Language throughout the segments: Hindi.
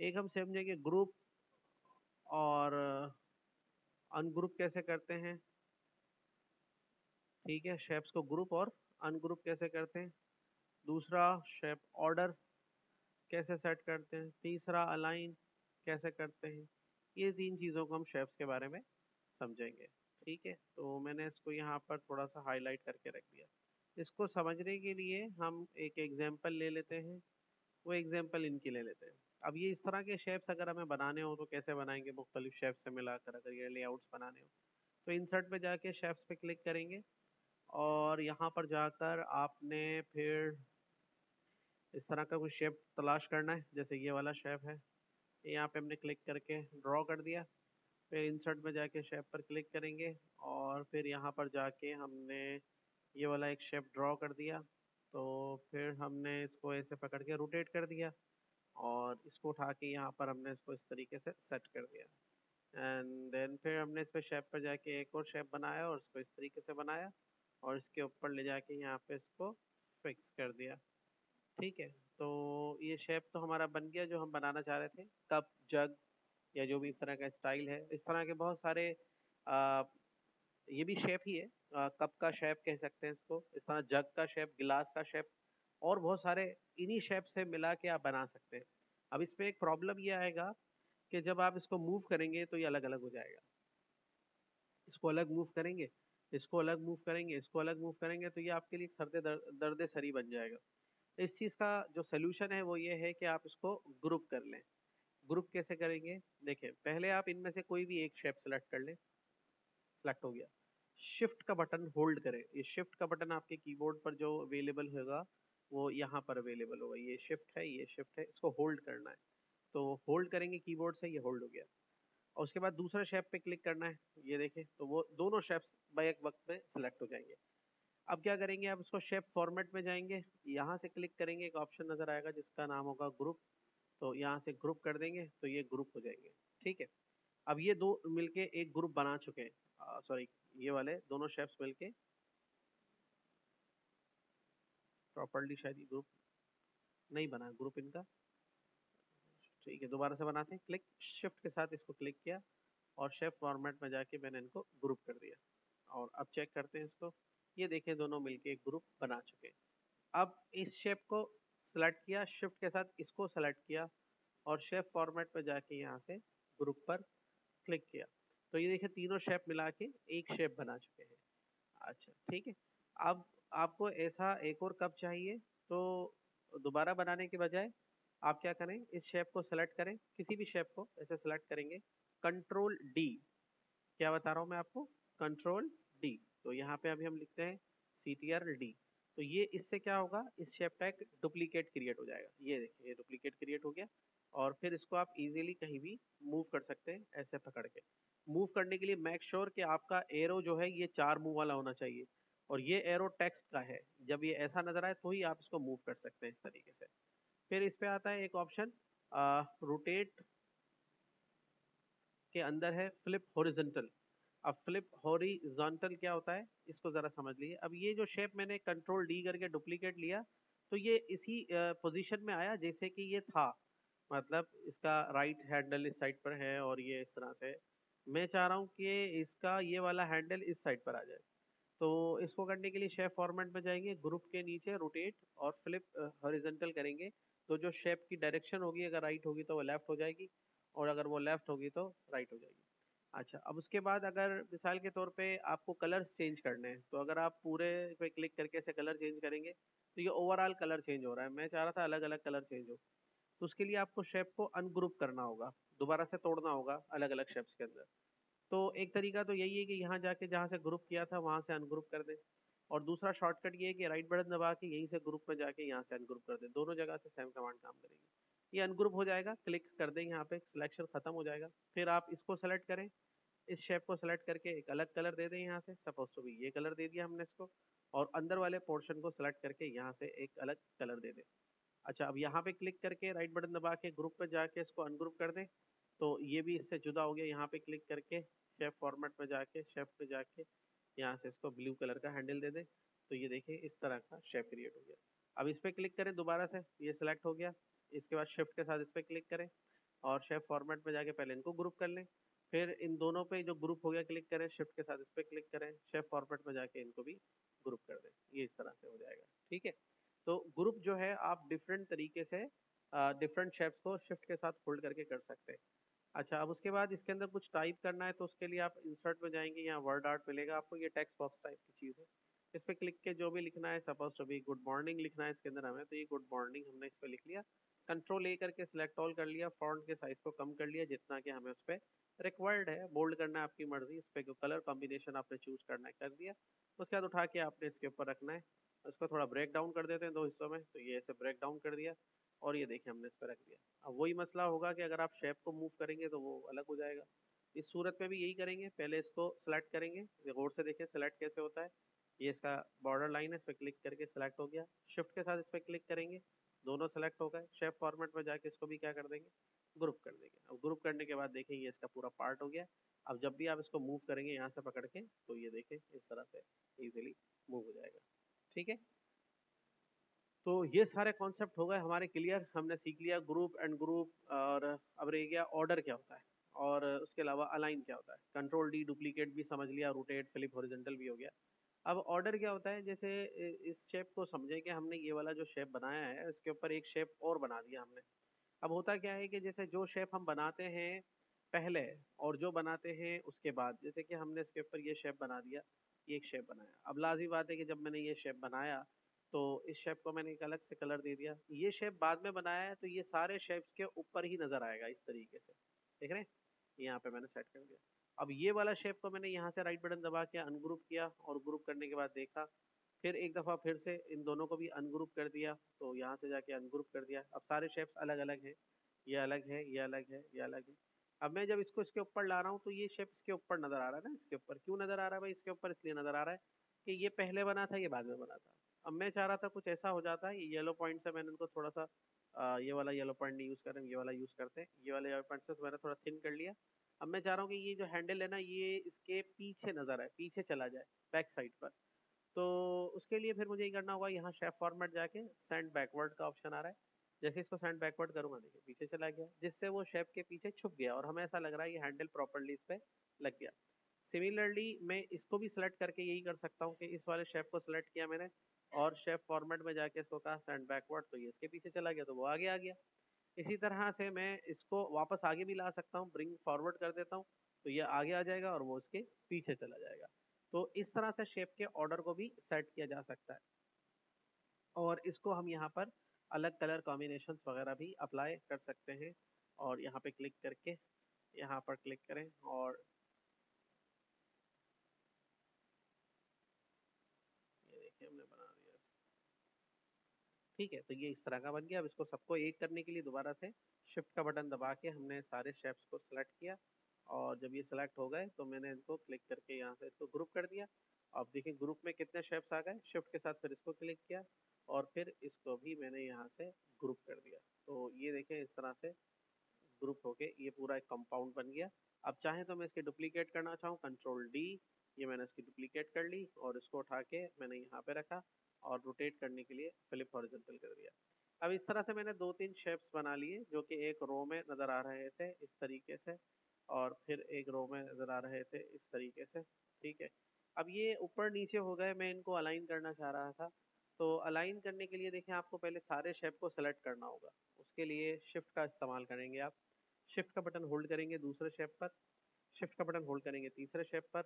एक हम समझेंगे ग्रुप और अनग्रुप कैसे करते हैं? ठीक है शेप्स को ग्रुप और अनग्रुप कैसे करते हैं? दूसरा शेप ऑर्डर कैसे सेट करते हैं? तीसरा अलाइन कैसे करते हैं? ये तीन चीज़ों को हम शेप्स के बारे में समझेंगे। ठीक है तो मैंने इसको यहाँ पर थोड़ा सा हाईलाइट करके रख दिया। इसको समझने के लिए हम एक एग्ज़ाम्पल ले लेते हैं। वो एग्ज़ाम्पल इनकी ले लेते हैं। अब ये इस तरह के शेप्स अगर हमें बनाने हो तो कैसे बनाएँगे मुख्तलिफ़ शेप से मिलाकर, अगर ये लेआउट्स बनाने हो? तो इंसर्ट पे जाके शेप्स पे क्लिक करेंगे और यहाँ पर जाकर आपने फिर इस तरह का कुछ शेप तलाश करना है, जैसे ये वाला शेप है। यहाँ पे हमने क्लिक करके ड्रॉ कर दिया। फिर इंसर्ट में जाके शेप पर क्लिक करेंगे और फिर यहाँ पर जाके हमने ये वाला एक शेप ड्रॉ कर दिया। तो फिर हमने इसको ऐसे पकड़ के रोटेट कर दिया। और इसको उठा के यहाँ पर हमने इसको इस तरीके से सेट कर दिया। एंड देन फिर हमने इस पर शेप पर जाके एक और शेप बनाया और इसको इस तरीके से बनाया और इसके ऊपर ले जाके यहाँ पे इसको फिक्स कर दिया। ठीक है तो ये शेप तो हमारा बन गया जो हम बनाना चाह रहे थे। कप जग या जो भी इस तरह का स्टाइल है। इस तरह के बहुत सारे आ, ये भी शेप ही है। आ, कप का शेप कह सकते हैं इसको। इस तरह जग का शेप गिलास का शेप और बहुत सारे इन्हीं शेप से मिला के आप बना सकते हैं। अब इसमें एक प्रॉब्लम ये आएगा कि जब आप इसको मूव करेंगे तो ये अलग अलग हो जाएगा। इसको अलग मूव करेंगे, इसको अलग मूव करेंगे, इसको अलग मूव करेंगे तो ये आपके लिए सर्दे दर्द सरी बन जाएगा। इस चीज़ का जो सोल्यूशन है वो ये है कि आप इसको ग्रुप कर लें। ग्रुप कैसे करेंगे? देखें पहले आप इनमें से कोई भी एक शेप सेलेक्ट कर लें। सेलेक्ट हो गया। शिफ्ट का बटन होल्ड करें। ये शिफ्ट का बटन आपके कीबोर्ड पर जो अवेलेबल होगा वो यहाँ पर अवेलेबल होगा ये शिफ्ट है, ये शिफ्ट है, इसको होल्ड करना है। तो होल्ड करेंगे कीबोर्ड से, ये होल्ड हो गया। और उसके बाद दूसरे शेप पे क्लिक करना है, ये देखें तो वो दोनों शेप्स बाय एक वक्त में सिलेक्ट हो जाएँगे। अब क्या करेंगे, आप इसको शेप फॉर्मेट में जाएँगे, यहाँ से क्लिक करेंगे, एक ऑप्शन नज़र आएगा जिसका नाम होगा ग्रुप तो यहाँ से ग्रुप कर देंगे तो ये ग्रुप हो जाएँगे, ठीक है? अब ये दो मिलके एक ग्रुप बना चुके हैं सॉरी ये वाले दोनों शेप्स मिलके प्रॉपरली शायद ये ग्रुप नहीं बना ग्रुप इनका। ठीक है, दोबारा से बनाते हैं। क्लिक शिफ्ट के साथ इसको क्लिक किया और शेप फॉर्मेट में जाके मैंने इनको ग्रुप कर दिया। और अब चेक करते हैं इसको। ये देखें, दोनों मिलके ग्रुप बना चुके अब इस शेप को सेलेक्ट किया शिफ्ट के साथ इसको सेलेक्ट किया और शेप फॉर्मेट पे जाके यहाँ से ग्रुप पर क्लिक किया। तो ये देखिए तीनों शेप मिला के एक शेप बना चुके हैं। अच्छा ठीक है। अब आपको ऐसा एक और कप चाहिए तो दोबारा बनाने के बजाय आप क्या करें, इस शेप को सेलेक्ट करें, किसी भी शेप को ऐसे सेलेक्ट करेंगे कंट्रोल डी क्या बता रहा हूँ मैं आपको कंट्रोल डी तो यहाँ पे अभी हम लिखते हैं सी टी आर डी तो ये इससे क्या होगा, इस शेप का एक डुप्लीकेट क्रिएट हो जाएगा, ये देखिए, ये डुप्लीकेट क्रिएट हो गया, और फिर इसको आप इजीली कहीं भी मूव कर सकते हैं, ऐसे पकड़ के मूव करने के लिए मेक श्योर sure कि आपका एरो जो है, ये चार मूव वाला होना चाहिए और ये एरो टेक्स्ट का है। जब ये ऐसा नज़र आए तो ही आप इसको मूव कर सकते हैं इस तरीके से। फिर इस पे आता है एक ऑप्शन रोटेट के अंदर है फ्लिप हॉरिजेंटल अब फ्लिप हॉरिजॉन्टल क्या होता है? इसको ज़रा समझ लीजिए। अब ये जो शेप मैंने कंट्रोल डी करके डुप्लीकेट लिया तो ये इसी पोजीशन में आया जैसे कि ये था। मतलब इसका राइट हैंडल इस साइड पर है और ये इस तरह से। मैं चाह रहा हूँ कि इसका ये वाला हैंडल इस साइड पर आ जाए। तो इसको करने के लिए शेप फॉर्मेट में जाएँगे ग्रुप के नीचे रोटेट और फ्लिप हॉरिजेंटल करेंगे। तो जो शेप की डायरेक्शन होगी, अगर राइट होगी तो वो लेफ़्ट हो जाएगी और अगर वो लेफ़्ट होगी तो राइट हो जाएगी। अच्छा अब उसके बाद अगर मिसाल के तौर पे आपको कलर्स चेंज करने हैं तो अगर आप पूरे पे क्लिक करके ऐसे कलर चेंज करेंगे तो ये ओवरऑल कलर चेंज हो रहा है। मैं चाह रहा था अलग अलग कलर चेंज हो। तो उसके लिए आपको शेप को अनग्रुप करना होगा, दोबारा से तोड़ना होगा अलग अलग शेप्स के अंदर। तो एक तरीका तो यही है कि यहाँ जाके जहाँ से ग्रुप किया था, वहाँ से अनग्रुप कर दें। और दूसरा शॉर्टकट ये है कि राइट बटन दबा के यहीं से ग्रुप में जाके यहाँ से अनग्रुप कर दें। दोनों जगह से सेम कमांड काम करेगी। ये अनग्रुप हो जाएगा क्लिक कर दें यहाँ पे सिलेक्शन खत्म हो जाएगा। फिर आप इसको सेलेक्ट करें, इस शेप को सेलेक्ट करके एक अलग कलर दे दें यहाँ से। सपोज़ तो भी ये कलर दे दिया हमने इसको, और अंदर वाले पोर्शन को सेलेक्ट करके यहाँ से एक अलग कलर दे दें। अच्छा अब यहाँ पे क्लिक करके राइट बटन दबा के ग्रुप पे जाके इसको अनग्रुप कर दें। तो ये भी इससे जुदा हो गया, यहाँ पे क्लिक करके। शेप फॉर्मेट में जाके शेप पे जाके यहाँ से इसको ब्लू कलर का हैंडल दे दें। तो ये देखिए, इस तरह का शेप क्रिएट हो गया। अब इस पर क्लिक करें दोबारा से, ये सिलेक्ट हो गया। इसके बाद शिफ्ट के साथ इस पर क्लिक करें और शेप फॉर्मेट में जाके पहले इनको ग्रुप कर लें। फिर इन दोनों पे जो ग्रुप हो गया, क्लिक करें, शिफ्ट के साथ इस पर क्लिक करें शेप फॉर्मेट में जाके इनको भी ग्रुप कर दें। ये इस तरह से हो जाएगा, ठीक है? तो ग्रुप जो है, आप डिफरेंट तरीके से डिफरेंट शेप्स को शिफ्ट के साथ फोल्ड करके कर सकते हैं। अच्छा अब उसके बाद इसके अंदर कुछ टाइप करना है तो उसके लिए आप इंसर्ट में जाएँगे यहाँ वर्ड आर्ट मिलेगा आपको, ये टेक्स्ट बॉक्स टाइप की चीज़ है। इस पर क्लिक के जो भी लिखना है suppose to be good morning लिखना है इसके अंदर हमें तो ये गुड मॉर्निंग हमने इस पर लिख लिया। कंट्रोल ए करके सिलेक्ट ऑल कर लिया फॉन्ट के साइज़ को कम कर लिया, जितना कि हमें उस पर रिक्वायर्ड है। बोल्ड करना है आपकी मर्ज़ी, इस पर कलर कॉम्बिनेशन आपने चूज़ करना है, कर दिया। उसके बाद उठा के आपने इसके ऊपर रखना है। उसको थोड़ा ब्रेक डाउन कर देते हैं दो हिस्सों में तो ये ऐसे ब्रेक डाउन कर दिया। और ये देखिए हमने इस पर रख दिया। अब वही मसला होगा कि अगर आप शेप को मूव करेंगे तो वो अलग हो जाएगा। इस सूरत में भी यही करेंगे, पहले इसको सेलेक्ट करेंगे गौर से देखें सेलेक्ट कैसे होता है। ये इसका बॉर्डर लाइन है, इस पर क्लिक करके सेलेक्ट हो गया। शिफ्ट के साथ इस पर क्लिक करेंगे, दोनों सेलेक्ट हो गए। शेप फॉर्मेट में जाके इसको भी क्या कर देंगे? ग्रुप कर देंगे। अब ग्रुप करने के बाद देखेंगे इसका पूरा पार्ट हो गया। अब जब भी आप इसको मूव करेंगे यहाँ से पकड़ के तो ये देखें इस तरह से ईजिली मूव हो जाएगा। ठीक है? तो ये सारे कॉन्सेप्ट हो गए हमारे क्लियर हमने सीख लिया ग्रुप एंड ग्रुप और अब रह गया ऑर्डर क्या होता है और उसके अलावा अलाइन क्या होता है। कंट्रोल डी डुप्लीकेट भी समझ लिया रोटेट फ्लिप हॉरिजेंटल भी हो गया। अब ऑर्डर क्या होता है? जैसे इस शेप को समझे कि हमने ये वाला जो शेप बनाया है, इसके ऊपर एक शेप और बना दिया हमने। अब होता क्या है कि जैसे जो शेप हम बनाते हैं पहले और जो बनाते हैं उसके बाद, जैसे कि हमने इसके ऊपर ये शेप बना दिया, ये एक शेप बनाया। अब लाजी बात है कि जब मैंने ये शेप बनाया तो इस शेप को मैंने एक अलग से कलर दे दिया। ये शेप बाद में बनाया है तो ये सारे शेप्स के ऊपर ही नज़र आएगा इस तरीके से। देख रहे हैं? यहाँ पे मैंने सेट कर दिया। अब ये वाला शेप को मैंने यहाँ से राइट बटन दबा के अनग्रुप किया और ग्रुप करने के बाद देखा। फिर एक दफ़ा फिर से इन दोनों को भी अनग्रुप कर दिया तो यहाँ से जाके अनग्रुप कर दिया। अब सारे शेप्स अलग अलग हैं। ये अलग है, ये अलग है, ये अलग है। अब मैं जब इसको इसके ऊपर ला रहा हूँ तो ये शेप इसके ऊपर नज़र आ रहा है ना, इसके ऊपर। क्यों नज़र आ रहा है भाई? इसके ऊपर इसलिए नज़र आ रहा है कि ये पहले बना था, ये बाद में बना था। अब मैं चाह रहा था कुछ ऐसा हो जाता है येलो पॉइंट से मैंने उनको थोड़ा सा आ, ये वाला येलो पॉइंट नहीं यूज़ कर ये वाला यूज़ करते हैं। ये वाला येलो पॉइंट से मैंने थोड़ा थिन कर लिया। अब मैं चाह रहा हूँ कि ये जो हैंडल है ना ये इसके पीछे नज़र आए पीछे चला जाए बैक साइड पर। तो उसके लिए फिर मुझे ये करना होगा यहाँ शेफ फॉर्मेट जाके सेंड बैकवर्ड का ऑप्शन आ रहा है। जैसे इसको सेंड बैकवर्ड करूँगा देखिए पीछे चला गया जिससे वो शेप के पीछे छुप गया और हमें ऐसा लग रहा है ये हैंडल प्रॉपरली इस पर लग गया। सिमिलरली मैं इसको भी सिलेक्ट करके यही कर सकता हूँ कि इस वाले शेप को सिलेक्ट किया मैंने और शेप फॉर्मेट में जाके इसको कहा सेंड बैकवर्ड तो ये इसके पीछे चला गया तो वो आगे आ गया। इसी तरह से मैं इसको वापस आगे भी ला सकता हूँ, ब्रिंग फॉरवर्ड कर देता हूँ तो ये आगे आ जाएगा और वो उसके पीछे चला जाएगा। तो इस तरह से शेप के ऑर्डर को भी सेट किया जा सकता है। और इसको हम यहाँ पर अलग कलर कॉम्बिनेशन वगैरह भी अप्लाई कर सकते हैं और यहाँ पे क्लिक करके, यहाँ पर क्लिक करें और ये देखिए, हमने बना दिया। ठीक है तो ये इस तरह का बन गया। अब इसको सबको एक करने के लिए दोबारा से शिफ्ट का बटन दबा के हमने सारे शेप्स को सिलेक्ट किया और जब ये सिलेक्ट हो गए तो मैंने इनको क्लिक करके यहाँ से इसको ग्रुप कर दिया। अब देखिए ग्रुप में कितने शेप्स आ गए शिफ्ट के साथ फिर इसको क्लिक किया और फिर इसको भी मैंने यहाँ से ग्रुप कर दिया। तो ये देखें इस तरह से ग्रुप होके ये पूरा एक कंपाउंड बन गया। अब चाहे तो मैं इसके डुप्लीकेट करना चाहूँ कंट्रोल डी ये मैंने इसकी डुप्लीकेट कर ली और इसको उठा के मैंने यहाँ पे रखा। और रोटेट करने के लिए फ्लिप हॉरिजॉन्टल कर दिया। अब इस तरह से मैंने दो तीन शेप्स बना लिए, जो कि एक रो में नज़र आ रहे थे इस तरीके से, और फिर एक रो में नज़र आ रहे थे इस तरीके से, ठीक है? अब ये ऊपर नीचे हो गए, मैं इनको अलाइन करना चाह रहा था। तो अलाइन करने के लिए देखें आपको पहले सारे शेप को सेलेक्ट करना होगा। उसके लिए शिफ्ट का इस्तेमाल करेंगे आप। शिफ्ट का बटन होल्ड करेंगे दूसरे शेप पर। शिफ्ट का बटन होल्ड करेंगे तीसरे शेप पर।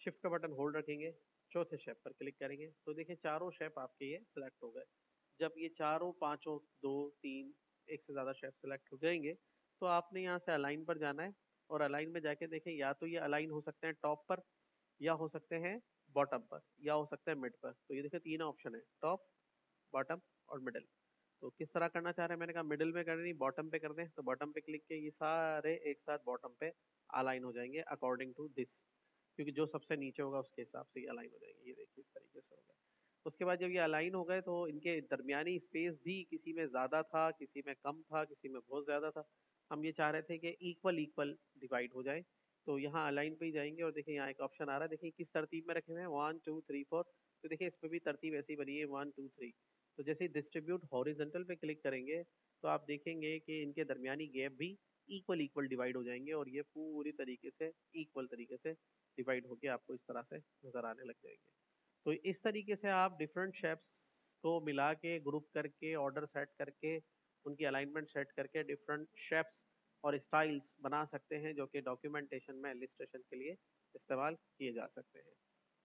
शिफ्ट का बटन होल्ड रखेंगे, चौथे शेप पर क्लिक करेंगे। तो देखिए, चारों शेप आपके ये सिलेक्ट हो गए। जब ये चारों, पाँचों, दो, तीन, एक से ज़्यादा शेप सिलेक्ट हो जाएँगे तो आपने यहाँ से अलाइन पर जाना है और अलाइन में जाके देखें, या तो ये अलाइन हो सकते हैं टॉप पर, या हो सकते हैं बॉटम पर, या हो सकते हैं मिड पर। तो ये देखिए, तीन ऑप्शन है टॉप बॉटम और मिडल तो किस तरह करना चाह रहे हैं? मैंने कहा मिडिल में करनी बॉटम पे कर दें। तो बॉटम पे क्लिक किए ये सारे एक साथ बॉटम पे अलाइन हो जाएँगे अकॉर्डिंग टू दिस क्योंकि जो सबसे नीचे होगा उसके हिसाब से ये अलाइन हो जाएँगे। ये देखिए इस तरीके से होगा उसके बाद जब ये अलाइन हो गए तो इनके दरमियानी स्पेस भी किसी में ज़्यादा था, किसी में कम था, किसी में बहुत ज़्यादा था। हम ये चाह रहे थे कि इक्वल इक्वल डिवाइड हो जाए। तो यहाँ अलाइन पे ही जाएँगे और देखिए यहाँ एक ऑप्शन आ रहा है। देखिए किस तरतीब में रखे हुए हैं? वन टू थ्री फोर तो देखिए इस पर भी तरतीब ऐसी बनी है। वन टू थ्री तो जैसे डिस्ट्रीब्यूट हॉरिजेंटल पे क्लिक करेंगे तो आप देखेंगे कि इनके दरमियानी गैप भी इक्वल इक्वल डिवाइड हो जाएँगे और ये पूरी तरीके से इक्वल तरीके से डिवाइड होके आपको इस तरह से नज़र आने लग जाएँगे। तो इस तरीके से आप डिफरेंट शेप्स को मिला के ग्रुप करके ऑर्डर सेट करके, उनकी अलाइनमेंट सेट करके डिफरेंट शेप्स और स्टाइल्स बना सकते हैं, जो कि डॉक्यूमेंटेशन में एलिस्ट्रेशन के लिए इस्तेमाल किए जा सकते हैं।